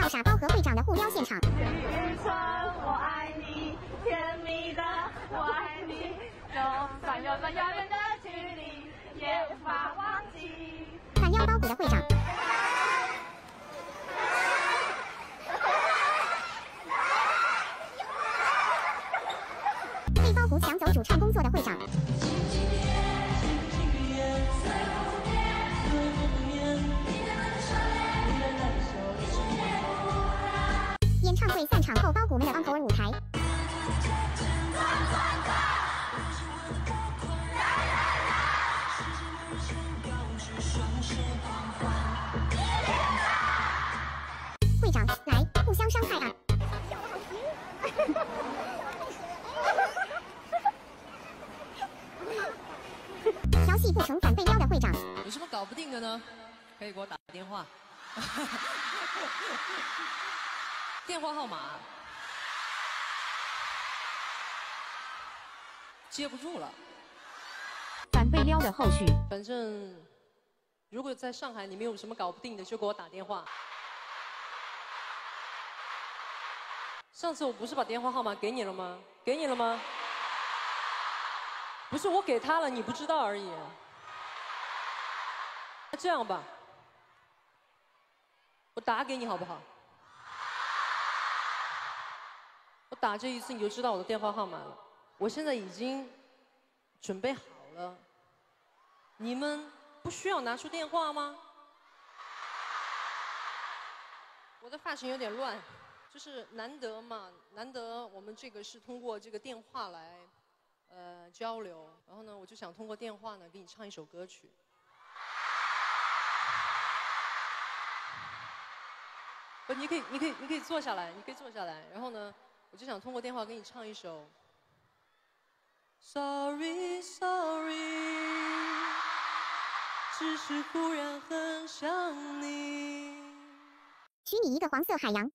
到傻包和会长的互撩现场。渔村，我爱你，甜蜜的我爱你，就算有着遥远的距离，也无法忘记。反腰包谷的会长。被包谷抢走主唱工作的会长。唱会散场后，包谷们的 encore 舞台。会长，来，互相伤害啊！调戏不成反被撩的会长。有什么搞不定的呢？可以给我打电话。电话号码接不住了。反被撩的后续，反正如果在上海你们有什么搞不定的，就给我打电话。上次我不是把电话号码给你了吗？给你了吗？不是我给他了，你不知道而已。那这样吧，我打给你好不好？打这一次你就知道我的电话号码了。我现在已经准备好了，你们不需要拿出电话吗？我的发型有点乱，就是难得嘛，难得我们这个是通过这个电话来呃交流，然后呢，我就想通过电话呢给你唱一首歌曲。不，你可以，你可以，你可以坐下来，你可以坐下来。然后呢，我就想通过电话给你唱一首。Sorry, sorry，只是忽然很想你。许你一个黄色海洋。